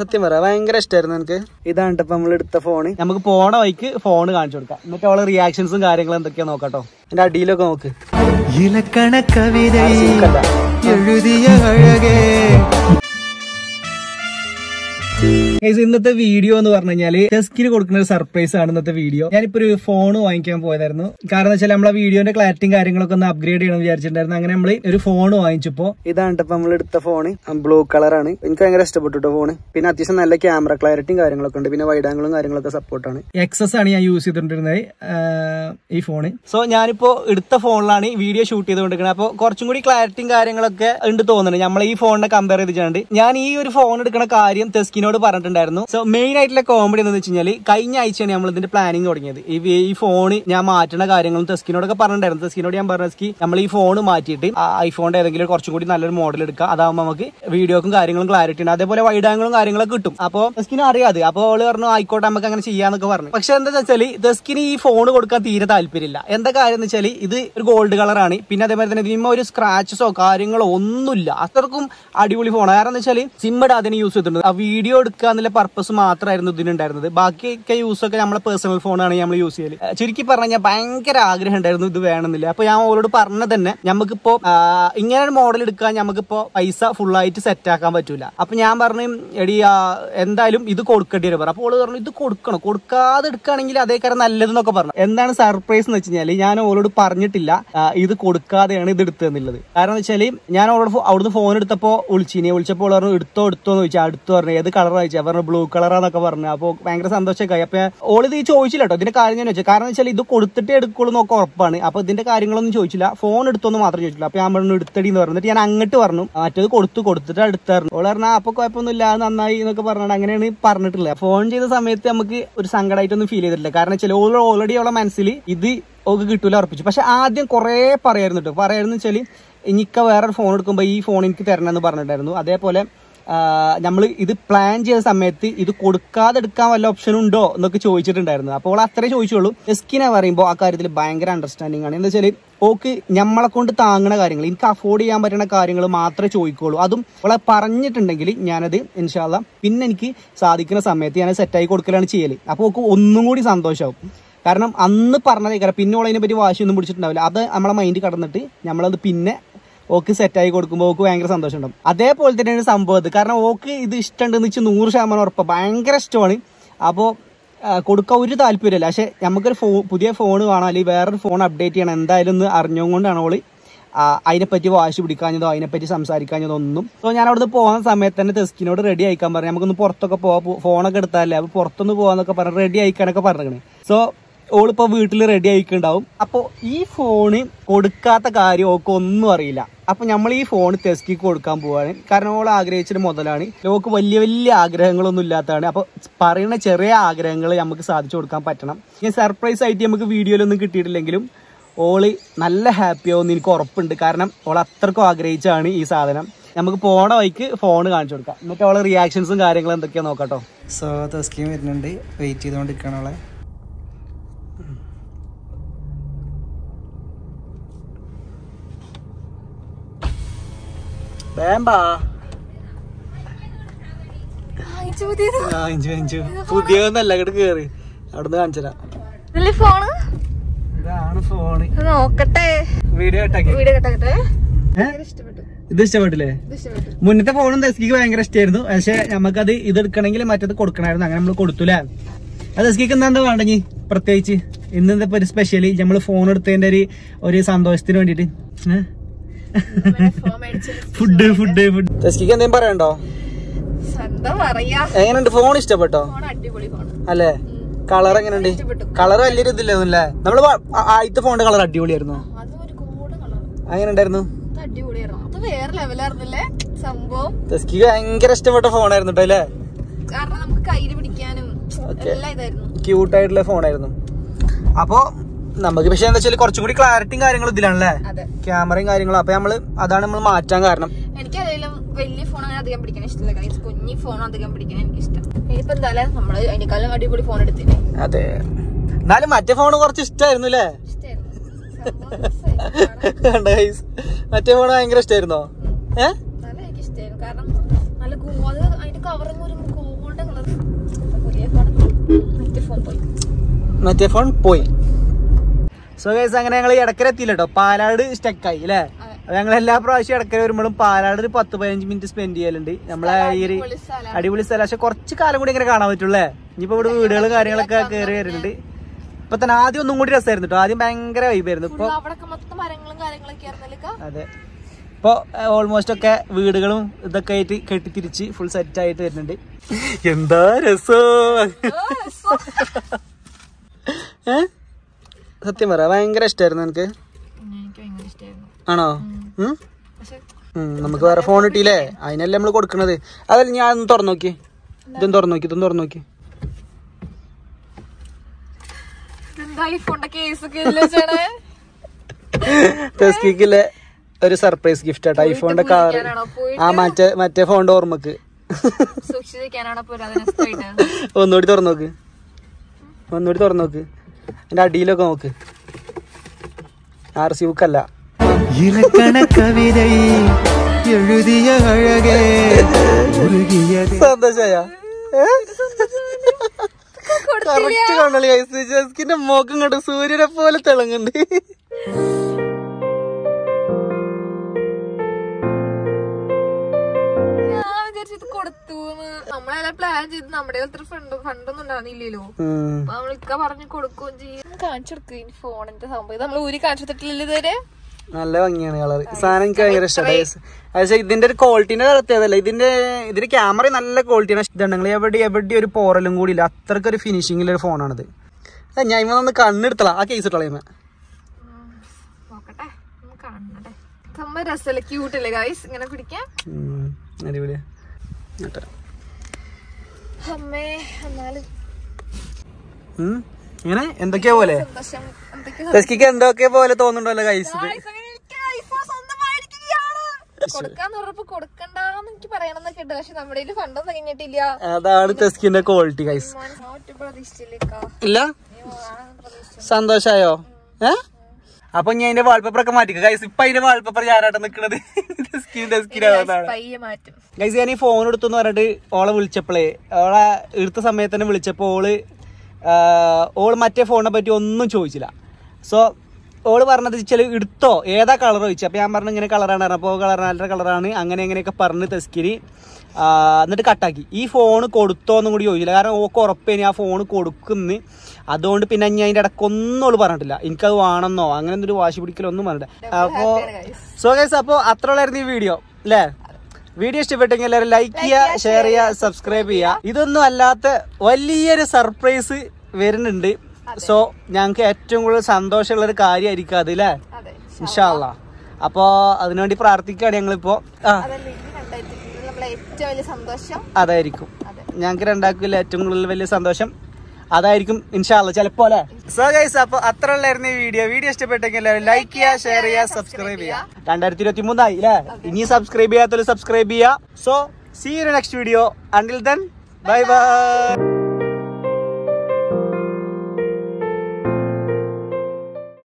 സത്യം പറയാം ഭയങ്കര ഇഷ്ടമായിരുന്നു എനിക്ക് ഇതാണ് ഇപ്പൊ നമ്മൾ എടുത്ത ഫോൺ നമുക്ക് പോണ വഴിക്ക് ഫോൺ കാണിച്ചു കൊടുക്കാം. എന്നിട്ട് അവളെ റിയാക്ഷൻസും കാര്യങ്ങളും എന്തൊക്കെയാ നോക്കാട്ടോ എന്റെ അടിയിലൊക്കെ നോക്ക്. ഇലക്കണ കവിത എഴുതിയ ഇന്നത്തെ വീഡിയോ എന്ന് പറഞ്ഞു കഴിഞ്ഞാൽ ടെസ്കിന് കൊടുക്കുന്ന ഒരു സർപ്രൈസ് ആണ് ഇന്നത്തെ വീഡിയോ ഞാനിപ്പോ ഒരു ഫോൺ വാങ്ങിക്കാൻ പോയതായിരുന്നു. കാരണം വെച്ചാൽ നമ്മളെ വീഡിയോന്റെ ക്ലാരിറ്റിയും കാര്യങ്ങളൊക്കെ ഒന്ന് അപ്ഗ്രേഡ് ചെയ്യണം വിചാരിച്ചിട്ടുണ്ടായിരുന്നു. അങ്ങനെ നമ്മൾ ഒരു ഫോൺ വാങ്ങിച്ചപ്പോ ഇതാണ് ഇപ്പൊ നമ്മൾ എടുത്ത ഫോൺ ബ്ലൂ കളറാണ് എനിക്ക് ഭയങ്കര ഇഷ്ടപ്പെട്ടു ഫോൺ പിന്നെ അത്യാവശ്യം നല്ല ക്യാമറ ക്ലാരിറ്റിയും കാര്യങ്ങളൊക്കെ ഉണ്ട്. പിന്നെ വൈഡ് ആംഗിളും കാര്യങ്ങളൊക്കെ സപ്പോർട്ടാണ് എക്സസ് ആണ് ഞാൻ യൂസ് ചെയ്തിട്ടുണ്ടിരുന്നത് ഈ ഫോണ് സോ ഞാനിപ്പോ എടുത്ത ഫോണിലാണ് വീഡിയോ ഷൂട്ട് ചെയ്തുകൊണ്ടിരിക്കുന്നത് അപ്പോൾ കുറച്ചും കൂടി ക്ലാരിറ്റിയും കാര്യങ്ങളൊക്കെ ഉണ്ട് തോന്നുന്നുണ്ട്. നമ്മൾ ഈ ഫോണിനെ കമ്പയർ ചെയ്തിട്ടുണ്ട് ഞാൻ ഈ ഒരു ഫോൺ എടുക്കുന്ന കാര്യം ടെസ്കിനോട് തെസ്കിനോട് പറഞ്ഞിട്ടുണ്ടായിരുന്നു സോ മെയിൻ ആയിട്ടുള്ള കോമഡി എന്ന് വെച്ച് കഴിഞ്ഞാൽ കഴിഞ്ഞ ആഴ്ചയാണ് നമ്മൾ ഇതിന്റെ പ്ലാനിങ് തുടങ്ങിയത്. ഈ ഫോൺ ഞാൻ മാറ്റുന്ന കാര്യങ്ങളും തെസ്കിനോടൊക്കെ പറഞ്ഞിട്ടുണ്ടായിരുന്നു. തെസ്കിനോട് ഞാൻ പറഞ്ഞ സ്കി നമ്മൾ ഈ ഫോൺ മാറ്റിയിട്ട് ഐഫോണിന്റെ ഏതെങ്കിലും കുറച്ചും കൂടി നല്ലൊരു മോഡൽ എടുക്കുക അതാകുമ്പോൾ നമുക്ക് വീഡിയോക്കും കാര്യങ്ങളും ക്ലാരിറ്റി ഉണ്ട്. അതേപോലെ വൈഡാങ്ങളും കാര്യങ്ങളൊക്കെ കിട്ടും. അപ്പോൾ തെസ്കിന് അറിയാതെ അപ്പോൾ അവൾ പറഞ്ഞു ആയിക്കോട്ടെ നമുക്ക് അങ്ങനെ ചെയ്യാന്നൊക്കെ പറഞ്ഞു. പക്ഷെ എന്താ വെച്ചാൽ തെസ്കിന് ഈ ഫോൺ കൊടുക്കാൻ തീരെ താല്പര്യമില്ല. എന്താ കാര്യം എന്ന് വെച്ചാൽ ഇത് ഒരു ഗോൾഡ് കളറാണ് പിന്നെ അതേപോലെ തന്നെ ഇതിന് ഒരു സ്ക്രാച്ചസോ കാര്യങ്ങളോ ഒന്നുമില്ല. അത്രക്കും അടിപൊളി ഫോൺ കാരണം എന്ന് വെച്ചാൽ സിം ഇടാതെ യൂസ് ചെയ്തിട്ടുണ്ട്. ആ വീഡിയോ എടുക്കുക എന്നുള്ള പർപ്പസ് മാത്രമായിരുന്നു ഇതിനുണ്ടായിരുന്നത്. ബാക്കിയൊക്കെ യൂസ് ഒക്കെ നമ്മളെ പേഴ്സണൽ ഫോണാണ് നമ്മൾ യൂസ് ചെയ്യൽ. ചുരുക്കി പറഞ്ഞാൽ ഭയങ്കര ആഗ്രഹം ഉണ്ടായിരുന്നു ഇത് വേണമെന്നില്ല. അപ്പൊ ഞാൻ അവളോട് പറഞ്ഞ തന്നെ നമുക്കിപ്പോ ഇങ്ങനെ ഒരു മോഡൽ എടുക്കാൻ നമുക്കിപ്പോ പൈസ ഫുൾ ആയിട്ട് സെറ്റ് ആക്കാൻ പറ്റൂല. അപ്പൊ ഞാൻ പറഞ്ഞു എടി എന്തായാലും ഇത് കൊടുക്കേണ്ടി വരും. പറഞ്ഞു അപ്പോൾ ഓൾ പറഞ്ഞു ഇത് കൊടുക്കണം. കൊടുക്കാതെ എടുക്കുകയാണെങ്കിൽ അതേ കാര്യം നല്ലതെന്നൊക്കെ പറഞ്ഞു. എന്താണ് സർപ്രൈസ് എന്ന് വെച്ച് കഴിഞ്ഞാൽ ഞാൻ ഓളോട് പറഞ്ഞിട്ടില്ല ഇത് കൊടുക്കാതെയാണ് ഇത് എടുത്തതെന്നുള്ളത്. കാരണം എന്ന് വെച്ചാൽ ഞാൻ അവളോട് അവിടുന്ന് ഫോൺ എടുത്തപ്പോ വിളിച്ചിനെ. വിളിച്ചപ്പോൾ പറഞ്ഞു എടുത്തോ എടുത്തോ എന്ന് ചോദിച്ചാൽ അടുത്ത് പറഞ്ഞു ഏത് കളറാണ് ചോദിച്ചാൽ പറഞ്ഞു ബ്ലൂ കളറാന്നൊക്കെ പറഞ്ഞു. അപ്പോൾ ഭയങ്കര സന്തോഷമൊക്കെ അപ്പൊ ഓൾ ഇത് ചോദിച്ചില്ല കേട്ടോ ഇതിന്റെ കാര്യം ഞാൻ ചോദിച്ചു. കാരണം വെച്ചാൽ ഇത് കൊടുത്തിട്ടേ എടുക്കുള്ളൂ എന്നൊക്കെ ഉറപ്പാണ്. അപ്പൊ ഇതിന്റെ കാര്യങ്ങളൊന്നും ചോദിച്ചില്ല. ഫോൺ എടുത്തൊന്നും മാത്രം ചോദിച്ചില്ല. അപ്പൊ ഞാൻ പറഞ്ഞു എടുത്തടി എന്ന് പറഞ്ഞിട്ട് ഞാൻ അങ്ങോട്ട് പറഞ്ഞു. മറ്റേത് കൊടുത്തു കൊടുത്തിട്ട് എടുത്തായിരുന്നു. ഓൾ പറഞ്ഞാൽ അപ്പൊ കുഴപ്പമൊന്നുമില്ല നന്നായി എന്നൊക്കെ പറഞ്ഞാൽ അങ്ങനെയാണ് പറഞ്ഞിട്ടില്ല ഫോൺ ചെയ്ത സമയത്ത് നമുക്ക് ഒരു സങ്കടമായിട്ടൊന്നും ഫീൽ ചെയ്തിട്ടില്ല. കാരണം വെച്ചാൽ ഓൾ ഓൾറെഡി അവളെ മനസ്സിൽ ഇത് ഓക്ക് കിട്ടൂല ഉറപ്പിച്ചു. പക്ഷെ ആദ്യം കുറേ പറയായിരുന്നു കേട്ടോ പറയായിരുന്നു വെച്ചാൽ എനിക്ക് വേറൊരു ഫോൺ എടുക്കുമ്പോൾ ഈ ഫോൺ എനിക്ക് തരണം എന്ന് പറഞ്ഞിട്ടായിരുന്നു അതേപോലെ നമ്മൾ ഇത് പ്ലാൻ ചെയ്ത സമയത്ത് ഇത് കൊടുക്കാതെ എടുക്കാൻ വല്ല ഓപ്ഷൻ ഉണ്ടോ എന്നൊക്കെ ചോദിച്ചിട്ടുണ്ടായിരുന്നു. അപ്പോൾ അവൾ അത്രേ ചോദിച്ചുള്ളൂ. എസ്കിനെ പറയുമ്പോൾ ആ കാര്യത്തിൽ ഭയങ്കര അണ്ടർസ്റ്റാൻഡിങ് ആണ്. എന്താ വെച്ചാൽ ഓക്ക് നമ്മളെ കൊണ്ട് താങ്ങണ കാര്യങ്ങൾ എനിക്ക് അഫോർഡ് ചെയ്യാൻ പറ്റുന്ന കാര്യങ്ങൾ മാത്രമേ ചോദിക്കുള്ളൂ. അതും അവളെ പറഞ്ഞിട്ടുണ്ടെങ്കിൽ ഞാനത് ഇൻഷാല്ല പിന്നെ എനിക്ക് സാധിക്കുന്ന സമയത്ത് ഞാൻ സെറ്റായി കൊടുക്കലാണ് ചെയ്യൽ. അപ്പോൾ ഓക്ക് ഒന്നും കൂടി സന്തോഷമാവും കാരണം അന്ന് പറഞ്ഞതേക്കാരം പിന്നെ ഓളതിനെ പറ്റി വാശിയൊന്നും പിടിച്ചിട്ടുണ്ടാവില്ല. അത് നമ്മളെ മൈൻഡ് കടന്നിട്ട് നമ്മളത് പിന്നെ ഓക്ക് സെറ്റായി കൊടുക്കുമ്പോൾ ഓക്ക് ഭയങ്കര സന്തോഷം ഉണ്ടാവും അതേപോലെ തന്നെയാണ് സംഭവം അത് കാരണം ഓക്ക് ഇത് ഇഷ്ടമുണ്ടെന്ന് വെച്ചാൽ നൂറ് ശതമാനം ഉറപ്പ്. ഭയങ്കര ഇഷ്ടമാണ്. അപ്പോൾ കൊടുക്കാൻ ഒരു താല്പര്യമില്ല പക്ഷെ നമുക്കൊരു ഫോ പുതിയ ഫോൺ വേണം? അല്ലെങ്കിൽ വേറൊരു ഫോൺ അപ്ഡേറ്റ് ചെയ്യണം? എന്തായാലും ഒന്ന് അറിഞ്ഞുകൊണ്ടാണ് ആ, അതിനെപ്പറ്റി വാശി പിടിക്കാഞ്ഞതോ അതിനെപ്പറ്റി സംസാരിക്കാഞ്ഞതോ ഒന്നും. സോ ഞാൻ അവിടുന്ന് പോകുന്ന സമയത്ത് തന്നെ തെസ്കിനോട് റെഡി ആയിക്കാൻ പറഞ്ഞു. നമുക്കൊന്ന് പുറത്തൊക്കെ പോവാ. ഫോണൊക്കെ എടുത്താലേ. അപ്പോൾ പുറത്തൊന്ന് പോകാന്നൊക്കെ പറഞ്ഞു റെഡി ആയിക്കാനൊക്കെ പറഞ്ഞിരിക്കണേ. സോ ഓളിപ്പോ വീട്ടിൽ റെഡി ആയിക്കുണ്ടാവും. അപ്പോൾ ഈ ഫോണ് കൊടുക്കാത്ത കാര്യം ഓക്ക് ഒന്നും അറിയില്ല. അപ്പൊ നമ്മൾ ഈ ഫോൺ തെസ്കി കൊടുക്കാൻ പോവാണ്. കാരണം ഓൾ ആഗ്രഹിച്ചൊരു മുതലാണ്. ഓക്ക് വലിയ വലിയ ആഗ്രഹങ്ങളൊന്നും ഇല്ലാത്തതാണ്. അപ്പൊ പറയുന്ന ചെറിയ ആഗ്രഹങ്ങൾ നമുക്ക് സാധിച്ചു കൊടുക്കാൻ പറ്റണം. ഇനി സർപ്രൈസ് ആയിട്ട് നമുക്ക് വീഡിയോയിലൊന്നും കിട്ടിയിട്ടില്ലെങ്കിലും ഓൾ നല്ല ഹാപ്പി ആവും എനിക്ക് ഉറപ്പുണ്ട്. കാരണം ഓൾ അത്രക്കും ആഗ്രഹിച്ചാണ് ഈ സാധനം. നമുക്ക് പോണ വഴിക്ക് ഫോൺ കാണിച്ചു കൊടുക്കാം. എന്നിട്ട് ഓളെ റിയാക്ഷൻസും കാര്യങ്ങളും എന്തൊക്കെയാ നോക്കാട്ടോ. സോ തസ്കീം വരുന്നുണ്ട്. വെയിറ്റ് ചെയ്തുകൊണ്ടിരിക്കണം അവളെ വേമ്പാ പുതിയതൊന്നല്ല ഇങ്ങോട്ട് കേറി. അവിടുന്ന് കാണിച്ചരാ ഇതിലെ ഫോണ് ഇതാണ് ഫോണ് ഇത് നോക്കട്ടെ. വീഡിയോ കട്ടാക്കി. വീഡിയോ കട്ടാക്കട്ടെ. ഏ? ഇഷ്ടപ്പെട്ടു. ഇത് ഇഷ്ടപ്പെട്ടില്ലേ? ഇത് ഇഷ്ടപ്പെട്ടു. മുന്നത്തെ ഫോണും ദസ്കിക്ക് ഭയങ്കര ഇഷ്ടമായിരുന്നു പക്ഷെ നമുക്കത് ഇത് എടുക്കണമെങ്കിൽ മറ്റത് കൊടുക്കണമായിരുന്നു. അങ്ങനെ നമ്മൾ കൊടുത്തൂലേ അത് ദസ്കിക്ക് എന്താ എന്താ വേണ്ട നീ പ്രത്യേകിച്ച് ഇന്നത്തെ ഒരു സ്പെഷ്യലി നമ്മൾ ഫോൺ എടുത്തതിന്റെ ഒരു ഒരു സന്തോഷത്തിന് വേണ്ടിട്ട് ഫുഡ് ഫുഡ് ഫുഡ് തെസ്കിക്ക് എന്തെങ്കിലും പറയണ്ടോ എങ്ങനെയുണ്ട്? ഫോൺ ഇഷ്ടപ്പെട്ടോ? ഫോൺ അടിപൊളി ഫോൺ അല്ലേ? കളർ എങ്ങനെയുണ്ട്? കളർ വലിയൊരു ഇതില്ലേ നമ്മൾ ആദ്യത്തെ ഫോണിന്റെ കളർ അടിപൊളിയായിരുന്നു. അത് ഒരു കോഡ് കളർ അങ്ങനെ ഉണ്ടായിരുന്നു അത് അടിപൊളിയായിരുന്നു. അത് വേറെ ലെവലായിരുന്നല്ലേ സംഭവം. തെസ്കിക്ക് ഭയങ്കര ഇഷ്ടപ്പെട്ട ഫോണായിരുന്നു കേട്ടോ അല്ലേ? കാരണം നമുക്ക് ആയിരുന്നു ക്യൂട്ടായിട്ടുള്ള ഫോണായിരുന്നു അപ്പോ നമുക്ക് പക്ഷെ എന്താ വെച്ചാൽ കുറച്ചും കൂടി ക്ലാരിറ്റിയും കാര്യങ്ങളും ഇതിലാണല്ലേ? ക്യാമറയും കാര്യങ്ങളും. അപ്പൊ നമ്മൾ അതാണ് നമ്മൾ മാറ്റാൻ കാരണം. എനിക്ക് അതിലും വലിയ ഫോൺ അങ്ങനെ അധികം പിടിക്കാൻ ഇഷ്ടമില്ല. കാരണം കുഞ്ഞി ഫോൺ അധികം പിടിക്കാൻ എനിക്ക് ഇഷ്ടം ഇനിയിപ്പോ എന്തായാലും നമ്മൾ അതിനേക്കാളും അടിപൊളി ഫോൺ എടുത്തില്ലേ? അതെ. എന്നാലും മറ്റേ ഫോൺ കുറച്ച് ഇഷ്ടായിരുന്നു അല്ലേ guys? മറ്റേ ഫോൺ ഭയങ്കര ഇഷ്ടമായിരുന്നോ ഏ? കാരണം നല്ല ഗോ- അത് അതിന്റെ കവറിങ് ഒരു ഫോൺ പോയി. മറ്റേ ഫോൺ പോയി. സോ ഗൈസ് അങ്ങനെ ഞങ്ങൾ ഇടക്കര എത്തിയില്ല കേട്ടോ പാലാട് സ്റ്റക്കായി അല്ലേ. ഞങ്ങൾ എല്ലാ പ്രാവശ്യം ഇടക്കര വരുമ്പോഴും പാലാട് ഒരു പത്ത് പതിനഞ്ച് മിനിറ്റ് സ്പെൻഡ് ചെയ്യലുണ്ട്. നമ്മളെ ഈ ഒരു അടിപൊളി സ്ഥലം. പക്ഷെ കുറച്ച് കാലം കൂടി ഇങ്ങനെ കാണാൻ പറ്റുള്ളേ ഇനിയിപ്പോ ഇവിടെ വീടുകളും കാര്യങ്ങളൊക്കെ കയറി വരുന്നുണ്ട്. ഇപ്പൊ തന്നെ ആദ്യം ഒന്നും കൂടി രസമായിരുന്നു കേട്ടോ ആദ്യം ഭയങ്കര വൈബായിരുന്നു ഇപ്പൊ അതെ. ഇപ്പൊ ഓൾമോസ്റ്റ് ഒക്കെ വീടുകളും ഇതൊക്കെ ആയിട്ട് കെട്ടിത്തിരിച്ച് ഫുൾ സെറ്റ് ആയിട്ട് വരുന്നുണ്ട്. എന്താ രസോ. ഏ? സത്യം പറ ഭയങ്കര ഇഷ്ടമായിരുന്നു എനിക്ക് ആണോ? നമുക്ക് വേറെ ഫോൺ കിട്ടിയില്ലേ? അതിനല്ലേ നമ്മൾ കൊടുക്കണത്. അതല്ല ഞാൻ ഒന്ന് തുറന്നു നോക്കി. ഇതും തുറന്നു നോക്കി ഇതും തുറന്നു നോക്കി. ഇതെന്താ ഐഫോണിന്റെ കേസ് ഒക്കെ ഇതിൽ വെച്ചാണ് ടെസ്കിക്കിലെ ഒരു സർപ്രൈസ് ഗിഫ്റ്റ് ആട്ടോ ഐഫോണിന്റെ കാർ ആ മറ്റേ മറ്റേ ഫോണിന്റെ ഓർമ്മക്ക്. ഒന്നുകൂടി തുറന്നു നോക്ക്. ഒന്നുകൂടി തുറന്നു നോക്ക്. എന്റെ അടിയിലൊക്കെ നോക്ക്. ആർ സി ബുക്കല്ല ഇലക്കണ കവിതൈ എഴുതിയ അഴകേ സന്തോഷായ? കറക്റ്റ് കണ്ട് സൂര്യനെ പോലെ തിളങ്ങുന്നുണ്ട്. കൊടുത്തു നമ്മളെല്ലാം പ്ലാൻ ചെയ്ത് നമ്മുടെ അത്ര ഫണ്ട് ഫണ്ടൊന്നും ഉണ്ടാകുന്നില്ലല്ലോ. അപ്പൊ നമ്മൾ ഇക്ക പറഞ്ഞു കൊടുക്കുകയും ചെയ്യും. കാണിച്ചു കൊടുക്കും ഫോണിന്റെ സംഭവം. നമ്മൾ ഊരി കാണിച്ചു തട്ടില്ലല്ലോ ഇതുവരെ? നല്ല ഭംഗിയാണ് കളർ സാധനം എനിക്ക് ഭയങ്കര ഇഷ്ടമായി അതായത് ഇതിന്റെ ഒരു ക്വാളിറ്റിന്റെ പ്രത്യേകതല്ല ഇതിന്റെ ഇതിന്റെ ക്യാമറ നല്ല ക്വാളിറ്റിയാണ് എവിടെ എവിടെ ഒരു പോറലും കൂടി ഇല്ല. അത്രയ്ക്ക് ഒരു ഫിനിഷിംഗ് ഒരു ഫോണാണിത് ഞാൻ ഇവ ഒന്ന് കണ്ണെടുത്തളാ ആ കേസ് ഇട്ടളയുമ ഇമ്മ രസമല്ലേ? ക്യൂട്ടല്ലേ ഗൈസ് ഇങ്ങനെ പിടിക്കാം അടിപൊളിയാ എന്നിട്ട്. അമ്മേ എന്നാലും ഉം. ഇങ്ങനെ? എന്തൊക്കെയാ പോലെ? സന്തോഷം. എന്തൊക്കെ പോലെ തോന്നുന്നുണ്ടല്ലോ കൈസ് അതാണ് ടെസ്കിന്റെ ക്വാളിറ്റി കൈസ് ഇല്ല? സന്തോഷായോ? ഏ? അപ്പൊ ഞാൻ അതിന്റെ വാൾപേപ്പർ ഒക്കെ മാറ്റിക്ക. ഗൈസ് ഇപ്പൊ അതിന്റെ വാൾപേപ്പർ ഞാനായിട്ട് നിക്കണത്. മാറ്റും. ഗൈസ് ഞാൻ ഈ ഫോൺ എടുത്തു എന്ന് പറഞ്ഞിട്ട് ഓളെ വിളിച്ചപ്പോളേ ഓളെ എടുത്ത സമയത്ത് തന്നെ വിളിച്ചപ്പോൾ ഓൾ ഓൾ ഓൾ മറ്റേ ഫോണിനെ പറ്റി ഒന്നും ചോദിച്ചില്ല. സോ ഓൾ പറഞ്ഞത് വെച്ചാൽ എടുത്തോ? ഏതാ കളർ ചോദിച്ചു? അപ്പോൾ ഞാൻ പറഞ്ഞു ഇങ്ങനെ കളറാണ് അപ്പോൾ കളർ നല്ല കളറാണ് അങ്ങനെ എങ്ങനെയൊക്കെ പറഞ്ഞ് തെസ്കിരി. എന്നിട്ട് കട്ടാക്കി. ഈ ഫോൺ കൊടുത്തോ എന്നും കൂടി ചോദിച്ചില്ല. കാരണം ഓക്ക് ഉറപ്പേനി ആ ഫോൺ കൊടുക്കുന്നു. അതുകൊണ്ട് പിന്നെ ഞാൻ അതിന്റെ ഇടയ്ക്കൊന്നും അവൾ പറഞ്ഞിട്ടില്ല. എനിക്കത് വേണമെന്നോ അങ്ങനെ എന്തൊരു വാശി പിടിക്കലൊന്നും പറഞ്ഞില്ല അപ്പോൾ സോ ഗൈസ് അപ്പോൾ അത്ര ഉള്ളായിരുന്നു ഈ വീഡിയോ അല്ലേ വീഡിയോ ഇഷ്ടപ്പെട്ടെങ്കിൽ എല്ലാവരും ലൈക്ക് ചെയ്യുക ഷെയർ ചെയ്യുക സബ്സ്ക്രൈബ് ചെയ്യുക. ഇതൊന്നും അല്ലാത്ത വലിയൊരു സർപ്രൈസ് വരുന്നുണ്ട്. സോ ഞങ്ങൾക്ക് ഏറ്റവും കൂടുതൽ സന്തോഷമുള്ള ഒരു കാര്യമായിരിക്കും അത് അല്ലേ ഇൻഷാല്ല അപ്പോ അതിനുവേണ്ടി പ്രാർത്ഥിക്കുകയാണ് ഞങ്ങളിപ്പോ. ആ അതല്ലേ ഈ രണ്ടായിരത്തി ഇരുപതിൽ നമ്മളെ ഏറ്റവും വലിയ സന്തോഷം? അതായിരിക്കും. അതെ. ഞങ്ങൾക്ക് രണ്ടാക്കില്ല ഏറ്റവും കൂടുതൽ വലിയ സന്തോഷം. അതായിരിക്കും ഇൻഷാല്ല ചിലപ്പോ അല്ലെ? സോ ഗൈസ് അപ്പൊ അത്ര ഉള്ളായിരുന്നു ഈ വീഡിയോ വീഡിയോ ഇഷ്ടപ്പെട്ടെങ്കിൽ ലൈക്ക് ചെയ്യുക ഷെയർ ചെയ്യുക സബ്സ്ക്രൈബ് ചെയ്യുക. രണ്ടായിരത്തി ഇരുപത്തി മൂന്നായി അല്ലേ ഇനി സബ്സ്ക്രൈബ് ചെയ്യാത്തൊരു സബ്സ്ക്രൈബ് ചെയ്യുക. So see you next video until then bye bye